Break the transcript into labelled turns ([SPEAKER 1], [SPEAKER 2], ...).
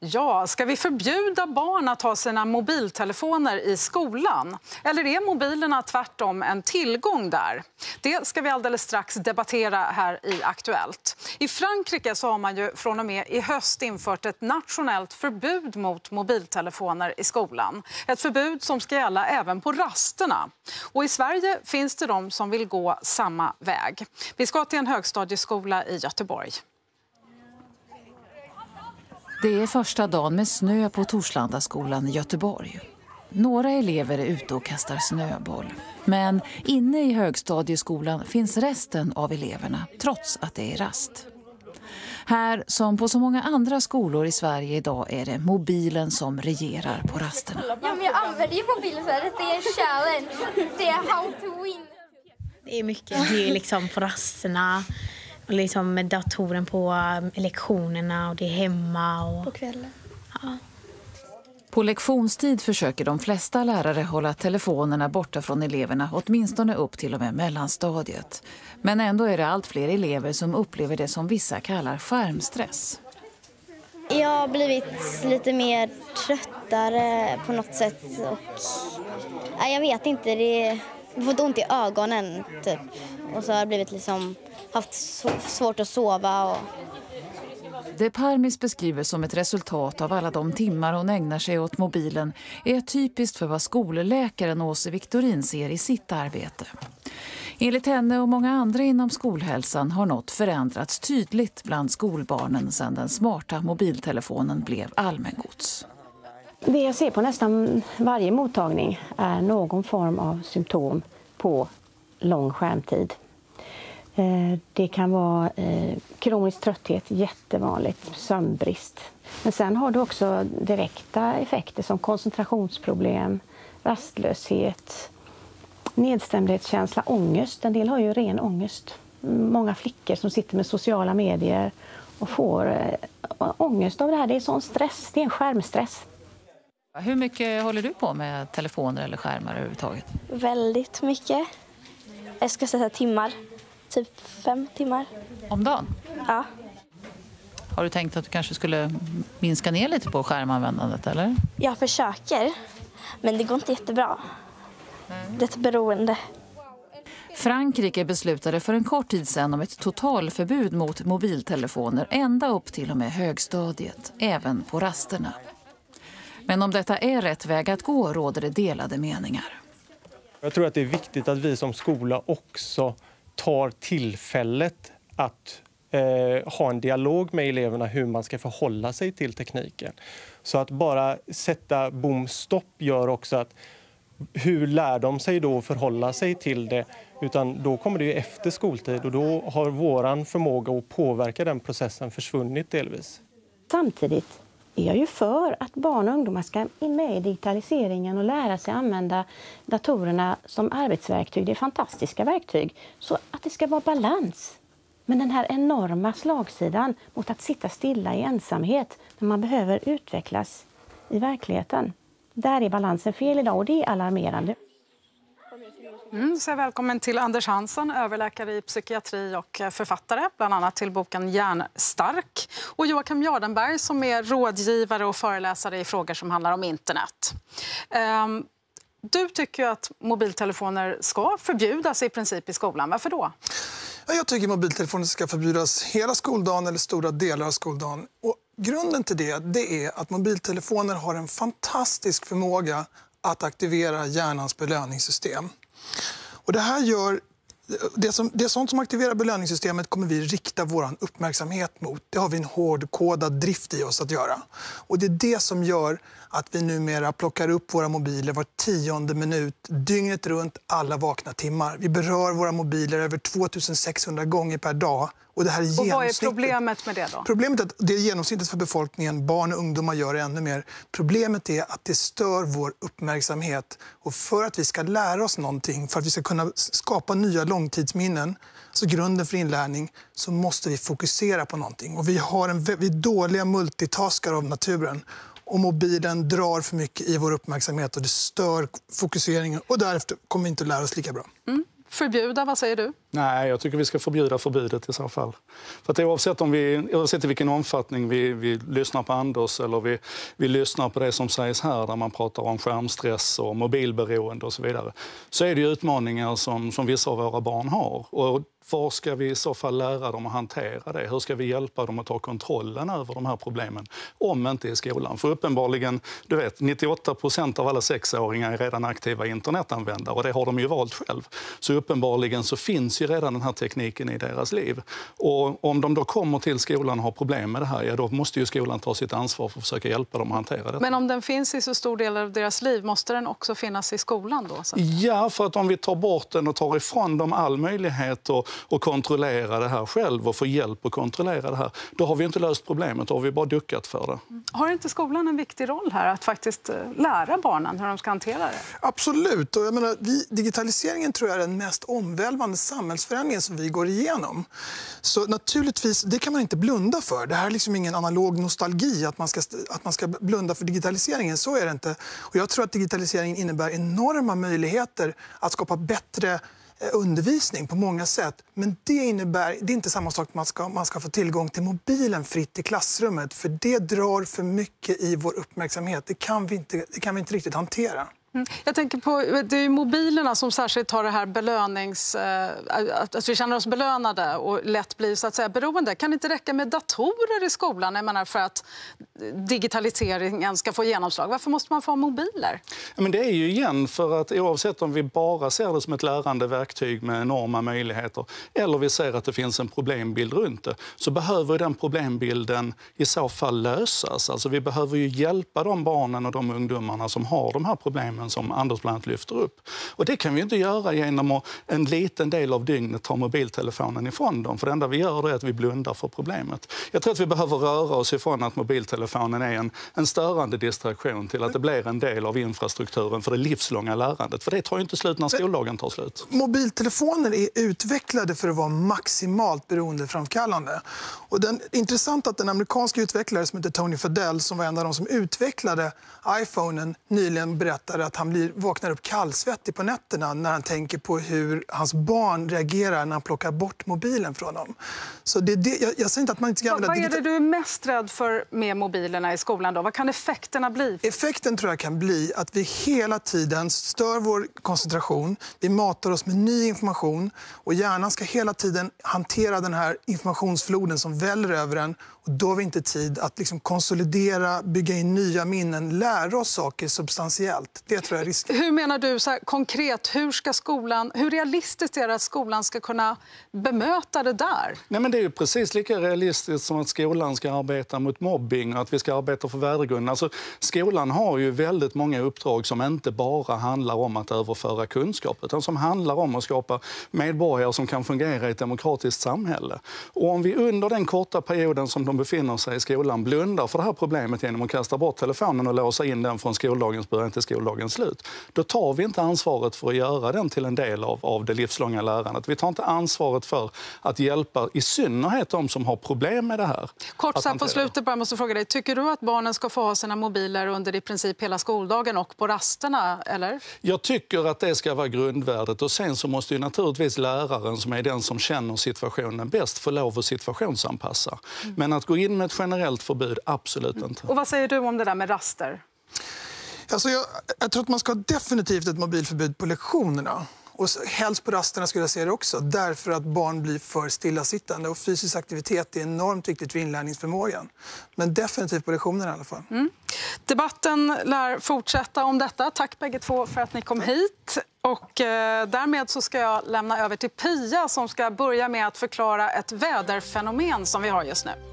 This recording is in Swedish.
[SPEAKER 1] Ja, ska vi förbjuda barn att ha sina mobiltelefoner i skolan? Eller är mobilerna tvärtom en tillgång där? Det ska vi alldeles strax debattera här i Aktuellt. I Frankrike så har man ju från och med i höst infört ett nationellt förbud mot mobiltelefoner i skolan. Ett förbud som ska gälla även på rasterna. Och i Sverige finns det de som vill gå samma väg. Vi ska till en högstadieskola i Göteborg.
[SPEAKER 2] Det är första dagen med snö på Torslandaskolan i Göteborg. Några elever är ute och kastar snöboll. Men inne i högstadieskolan finns resten av eleverna, trots att det är rast. Här, som på så många andra skolor i Sverige idag, är det mobilen som regerar på rasterna.
[SPEAKER 3] Ja, men jag använder ju mobilen så här. Det är en challenge. Det är how to win.
[SPEAKER 4] Det är mycket. Det är liksom på rasterna liksom med datoren på eh, lektionerna och det är hemma. Och...
[SPEAKER 3] På kvällen.
[SPEAKER 4] Ja.
[SPEAKER 2] På lektionstid försöker de flesta lärare hålla telefonerna borta från eleverna, åtminstone upp till och med mellanstadiet. Men ändå är det allt fler elever som upplever det som vissa kallar skärmstress.
[SPEAKER 3] Jag har blivit lite mer tröttare på något sätt. Och, jag vet inte. Det jag har fått ont i ögonen, typ. Och så har jag blivit liksom, haft svårt att sova. Och...
[SPEAKER 2] Det Parmis beskriver som ett resultat av alla de timmar hon ägnar sig åt mobilen är typiskt för vad skolläkaren Åse Viktorin ser i sitt arbete. Enligt henne och många andra inom skolhälsan har något förändrats tydligt bland skolbarnen sedan den smarta mobiltelefonen blev allmängods.
[SPEAKER 5] Det jag ser på nästan varje mottagning är någon form av symptom på lång skärmtid. Eh, det kan vara eh, kronisk trötthet, jättevanligt, sömnbrist. Men sen har det också direkta effekter som koncentrationsproblem, rastlöshet, nedstämdhetskänsla, ångest. En del har ju ren ångest. Många flickor som sitter med sociala medier och får äh, ångest av det här. Det är sån stress, det är en skärmstress.
[SPEAKER 2] Hur mycket håller du på med telefoner eller skärmar överhuvudtaget?
[SPEAKER 3] Väldigt mycket. Jag ska sätta timmar. Typ fem timmar.
[SPEAKER 2] Om dagen?
[SPEAKER 3] Ja.
[SPEAKER 2] Har du tänkt att du kanske skulle minska ner lite på skärmanvändandet? eller?
[SPEAKER 3] Jag försöker, men det går inte jättebra. Det är ett beroende.
[SPEAKER 2] Frankrike beslutade för en kort tid sedan om ett totalförbud mot mobiltelefoner ända upp till och med högstadiet, även på rasterna. Men om detta är rätt väg att gå råder det delade meningar.
[SPEAKER 6] Jag tror att det är viktigt att vi som skola också tar tillfället att eh, ha en dialog med eleverna hur man ska förhålla sig till tekniken. Så att bara sätta bom stopp gör också att hur lär de sig då att förhålla sig till det? Utan då kommer det ju efter skoltid och då har våran förmåga att påverka den processen försvunnit delvis.
[SPEAKER 5] Samtidigt är jag ju för att barn och ungdomar ska in med i digitaliseringen och lära sig använda datorerna som arbetsverktyg. Det är fantastiska verktyg. Så att det ska vara balans. Men den här enorma slagsidan mot att sitta stilla i ensamhet när man behöver utvecklas i verkligheten. Där är balansen fel idag och det är alarmerande.
[SPEAKER 1] Mm, så välkommen till Anders Hansen, överläkare i psykiatri och författare bland annat till boken Hjärnstark. Och Joakim Jardenberg som är rådgivare och föreläsare i frågor som handlar om internet. Um, du tycker att mobiltelefoner ska förbjudas i princip i skolan. Varför då?
[SPEAKER 7] Jag tycker att mobiltelefoner ska förbjudas hela skoldagen eller stora delar av skoldagen. Och grunden till det, det är att mobiltelefoner har en fantastisk förmåga att aktivera hjärnans belöningssystem. Och det här gör det, som, det är sånt som aktiverar belöningssystemet kommer vi rikta vår uppmärksamhet mot. Det har vi en hårdkodad drift i oss att göra. Och det är det som gör att vi numera plockar upp våra mobiler var tionde minut, dygnet runt, alla vakna timmar. Vi berör våra mobiler över 2600 gånger per dag och, det här är
[SPEAKER 1] och vad är problemet med det? då?
[SPEAKER 7] Problemet är att det är genomsnittet för befolkningen. Barn och ungdomar gör det ännu mer. Problemet är att det stör vår uppmärksamhet. Och för att vi ska lära oss någonting, för att vi ska kunna skapa nya långtidsminnen, alltså grunden för inlärning, så måste vi fokusera på någonting. Och vi, har en, vi är dåliga multitaskare av naturen. Och mobilen drar för mycket i vår uppmärksamhet och det stör fokuseringen. Och därefter kommer vi inte att lära oss lika bra.
[SPEAKER 1] Mm förbjuda? Vad säger du?
[SPEAKER 8] Nej, jag tycker vi ska förbjuda förbudet i så fall. För att oavsett, om vi, oavsett i vilken omfattning vi, vi lyssnar på Anders eller vi, vi lyssnar på det som sägs här där man pratar om skärmstress och mobilberoende och så vidare så är det utmaningar som, som vissa av våra barn har. Och var ska vi i så fall lära dem att hantera det? Hur ska vi hjälpa dem att ta kontrollen över de här problemen? Om inte i skolan. För uppenbarligen, du vet, 98 procent av alla sexåringar är redan aktiva internetanvändare och det har de ju valt själv. Så uppenbarligen så finns ju redan den här tekniken i deras liv. Och om de då kommer till skolan och har problem med det här, ja då måste ju skolan ta sitt ansvar för att försöka hjälpa dem att hantera det.
[SPEAKER 1] Men om den finns i så stor del av deras liv, måste den också finnas i skolan då? Så?
[SPEAKER 8] Ja, för att om vi tar bort den och tar ifrån dem all möjlighet att och kontrollera det här själv och få hjälp att kontrollera det här, då har vi inte löst problemet, då har vi bara duckat för det.
[SPEAKER 1] Har inte skolan en viktig roll här att faktiskt eh, lära barnen hur de ska hantera det?
[SPEAKER 7] Absolut. Och jag menar, vi, digitaliseringen tror jag är den mest omvälvande samhällsförändringen som vi går igenom. Så naturligtvis, det kan man inte blunda för. Det här är liksom ingen analog nostalgi, att man ska, att man ska blunda för digitaliseringen. Så är det inte. Och jag tror att digitaliseringen innebär enorma möjligheter att skapa bättre Eh, undervisning på många sätt. Men det innebär det är inte samma sak att man ska, man ska få tillgång till mobilen fritt i klassrummet. För det drar för mycket i vår uppmärksamhet. Det kan vi inte, det kan vi inte riktigt hantera.
[SPEAKER 1] Mm. Jag tänker på, det är mobilerna som särskilt har det här belönings... Eh, att vi känner oss belönade och lätt blir så att säga, beroende. Kan det inte räcka med datorer i skolan jag menar, för att digitaliseringen ska få genomslag? Varför måste man få mobiler?
[SPEAKER 8] Ja, men det är ju igen för att oavsett om vi bara ser det som ett lärande verktyg med enorma möjligheter eller vi ser att det finns en problembild runt det så behöver den problembilden i så fall lösas. Alltså vi behöver ju hjälpa de barnen och de ungdomarna som har de här problemen problemen som Anders bland lyfter upp. Och det kan vi inte göra genom att en liten del av dygnet ta mobiltelefonen ifrån dem. För det enda vi gör är att vi blundar för problemet. Jag tror att vi behöver röra oss ifrån att mobiltelefonen är en, en störande distraktion till att det blir en del av infrastrukturen för det livslånga lärandet. För det tar ju inte slut när skoldagen tar slut.
[SPEAKER 7] Mobiltelefoner är utvecklade för att vara maximalt beroendeframkallande. Och den, intressant att den amerikanska utvecklare som heter Tony Fadell som var en av de som utvecklade iPhonen nyligen berättade att han blir, vaknar upp kallsvettig på nätterna när han tänker på hur hans barn reagerar när han plockar bort mobilen från dem. Så det, det, jag, jag säger inte att man inte ska
[SPEAKER 1] använda... Vad är det du är mest rädd för med mobilerna i skolan? Då? Vad kan effekterna bli?
[SPEAKER 7] Effekten tror jag kan bli att vi hela tiden stör vår koncentration. Vi matar oss med ny information och hjärnan ska hela tiden hantera den här informationsfloden som väller över en och då har vi inte tid att liksom konsolidera, bygga in nya minnen, lära oss saker substantiellt. Det tror jag är risken.
[SPEAKER 1] Hur menar du så här, konkret? Hur, ska skolan, hur realistiskt är det att skolan ska kunna bemöta det där?
[SPEAKER 8] Nej, men det är precis lika realistiskt som att skolan ska arbeta mot mobbing och att vi ska arbeta för värdegrunden. Alltså, skolan har ju väldigt många uppdrag som inte bara handlar om att överföra kunskap utan som handlar om att skapa medborgare som kan fungera i ett demokratiskt samhälle. Och om vi under den korta perioden som de befinner sig i skolan blundar för det här problemet genom att kasta bort telefonen och låsa in den från skoldagens början till skoldagens slut, då tar vi inte ansvaret för att göra den till en del av, av det livslånga lärandet. Vi tar inte ansvaret för att hjälpa i synnerhet de som har problem med det här.
[SPEAKER 1] Kort så på slutet bara måste fråga dig, tycker du att barnen ska få ha sina mobiler under i princip hela skoldagen och på rasterna? Eller?
[SPEAKER 8] Jag tycker att det ska vara grundvärdet och sen så måste ju naturligtvis läraren som är den som känner situationen bäst få lov att situationsanpassa. Mm. Men att gå in med ett generellt förbud, absolut inte.
[SPEAKER 1] Och vad säger du om det där med raster?
[SPEAKER 7] Alltså jag, jag tror att man ska ha definitivt ett mobilförbud på lektionerna. Och helst på rasterna skulle jag säga det också, därför att barn blir för stillasittande. Och fysisk aktivitet är enormt viktigt för inlärningsförmågan. Men definitivt på lektionerna i alla fall. Mm.
[SPEAKER 1] Debatten lär fortsätta om detta. Tack bägge två för att ni kom hit. Och eh, därmed så ska jag lämna över till Pia som ska börja med att förklara ett väderfenomen som vi har just nu.